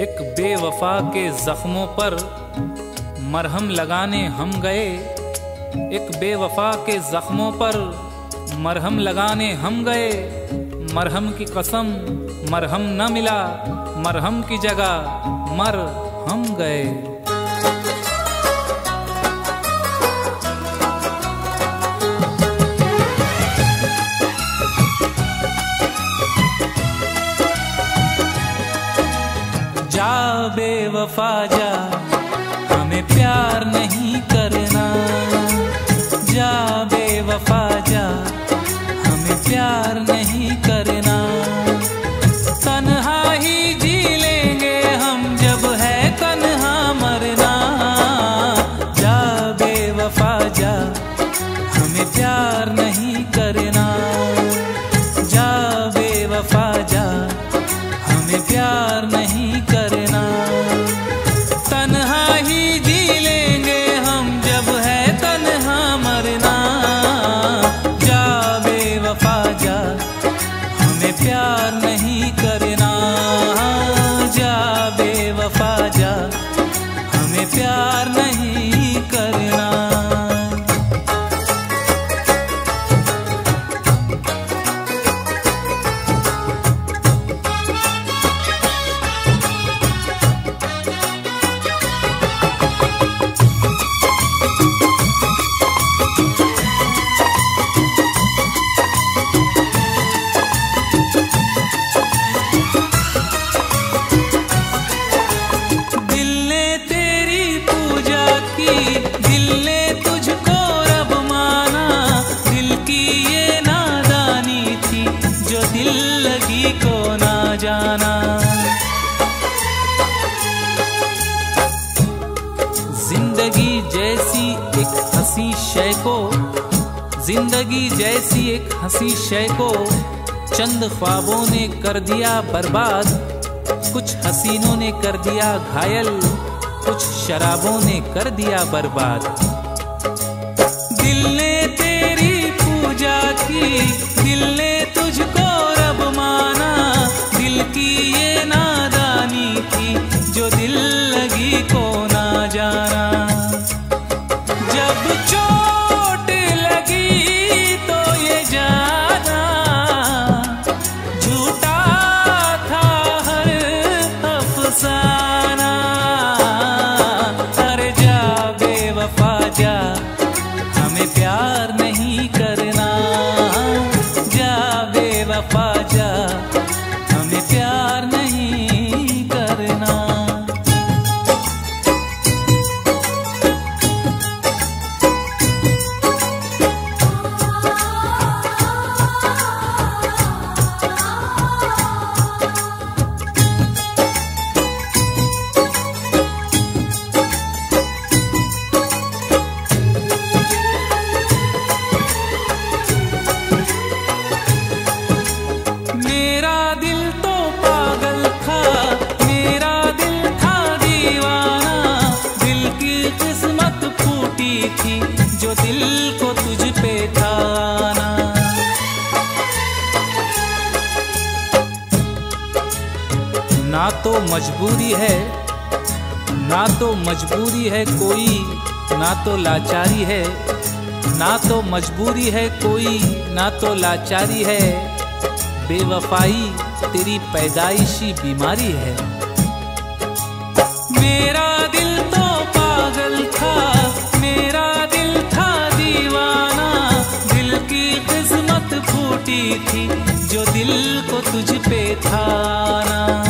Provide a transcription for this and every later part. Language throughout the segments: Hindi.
एक बेवफा के जख्मों पर मरहम लगाने हम गए। एक बेवफा के जख्मों पर मरहम लगाने हम गए। मरहम की कसम, मरहम न मिला, मरहम की जगह मर हम गए। बेवफा जा जैसी एक हँसी शय को, ज़िंदगी जैसी एक हँसी शय को, चंद ख्वाबों ने कर दिया बर्बाद, कुछ हसीनों ने कर दिया घायल, कुछ शराबों ने कर दिया बर्बाद। दिल ने तेरी पूजा की, दिल ने थी, जो दिल को तुझ पे ना तो मजबूरी है, ना तो मजबूरी है कोई, ना तो लाचारी है, ना तो मजबूरी है कोई, ना तो लाचारी है। बेवफाई, तेरी पैदाइशी बीमारी है। फूटी थी जो दिल को तुझ पे था ना।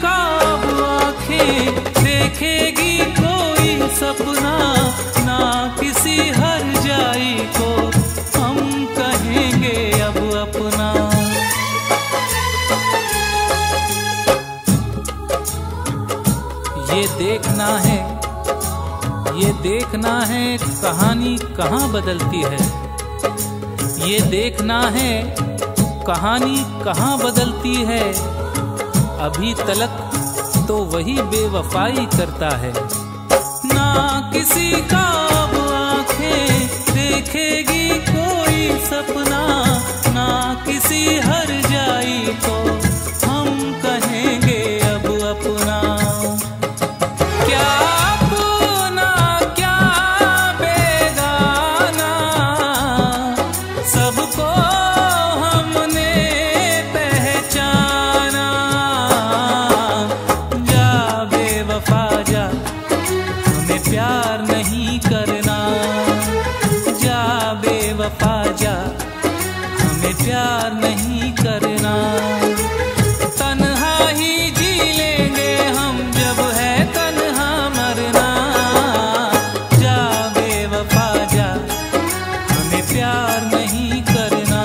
बेकाब आँखें देखेगी कोई सपना, ना किसी हर जाई को। हम कहेंगे अब अपना। ये देखना है, ये देखना है कहानी कहाँ बदलती है। ये देखना है कहानी कहाँ बदलती है। अभी तलक तो वही बेवफाई करता है। ना किसी का अब आँखें देखेगी कोई सपना, ना किसी हर जाई को हम कहेंगे अब अपना। क्या सबको बेवफा जा, हमें प्यार नहीं करना। तन्हा ही जी लेंगे हम जब है तन्हा मरना। जा जा, हमें प्यार नहीं करना।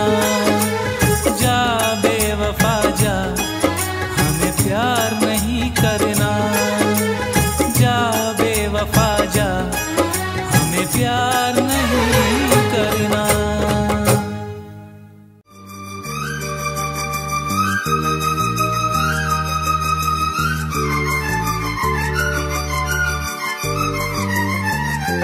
जा हमें प्यार नहीं करना। जा, हमें प्यार